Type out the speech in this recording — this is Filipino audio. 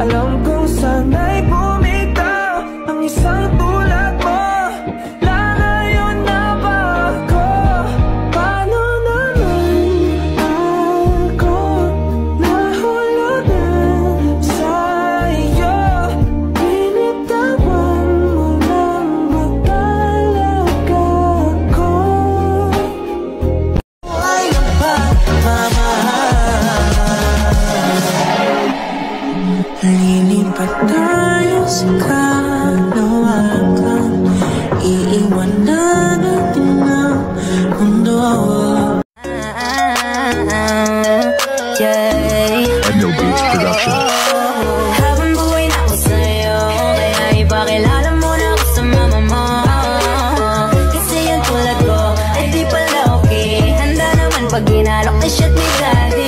alone Nalilipat tayo sa kalawakan Iiwan na natin ang mundo. Edno Beats Production. Habang buhay na ako sa'yo Kaya ipakilala mo na ako sa mama mo. Kasi yung tulad ko Ay okay. Handa naman pag ginalok na shit ni daddy.